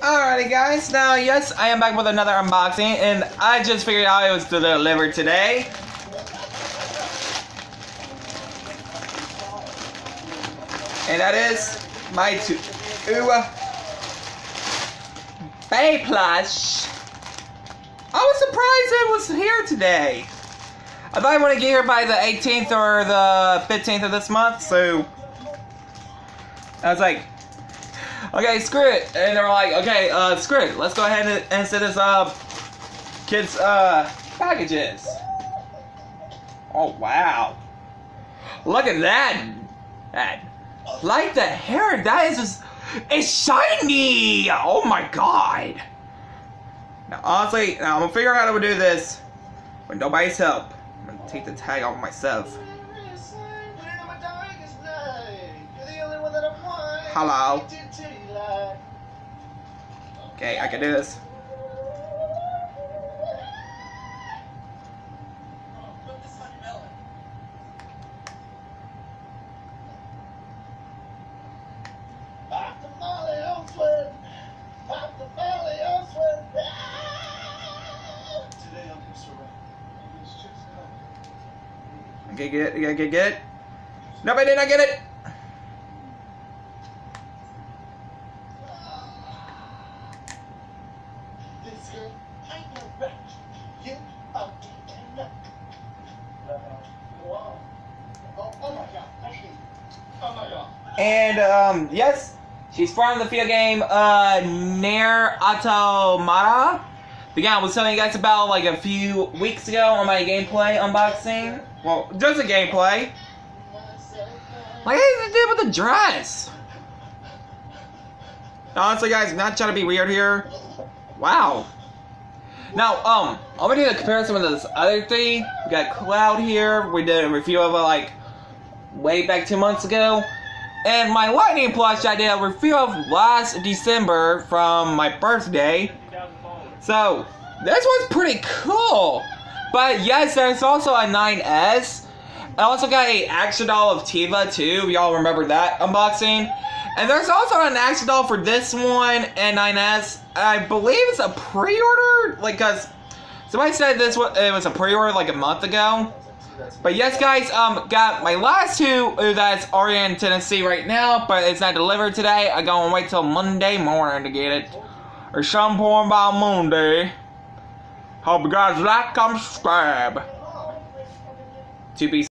Alrighty guys, now yes, I am back with another unboxing and I just figured out it was delivered today. And that is my two ooh, uh, Bay plush. I was surprised it was here today. I thought I want to get here by the 18th or the 15th of this month, so I was like, okay, screw it. And they were like, okay, uh, screw it. Let's go ahead and, and send this, uh, kids, uh, packages. Oh, wow. Look at that. That. Like the hair, that is just, it's shiny. Oh my god. Now, honestly, now I'm gonna figure out how to do this with nobody's help. I'm gonna take the tag off myself. Hello. Okay, I can do this. Okay, get it, get it, get it. Nope, I did not get it. And um, yes, she's from the field game uh, Nier Automata. The game I was telling you guys about like a few weeks ago on my gameplay unboxing. Well, just a gameplay. Like, they did with the dress. Honestly, guys, not trying to be weird here. Wow. Now, um, I'm gonna do a comparison with this other thing. We got Cloud here. We did a review of it like way back two months ago. And my lightning plush I did a review of last December from my birthday. So, this one's pretty cool. But yes, there's also a 9S. I also got a action doll of Tifa too. Y'all remember that unboxing? And there's also an action doll for this one and 9S. I believe it's a pre-order, like, cause somebody said this was it was a pre-order like a month ago. But yes, guys, um, got my last two that's already in Tennessee right now, but it's not delivered today. I go and wait till Monday morning to get it, or some point by Monday. Hope you guys like, comment, subscribe. To be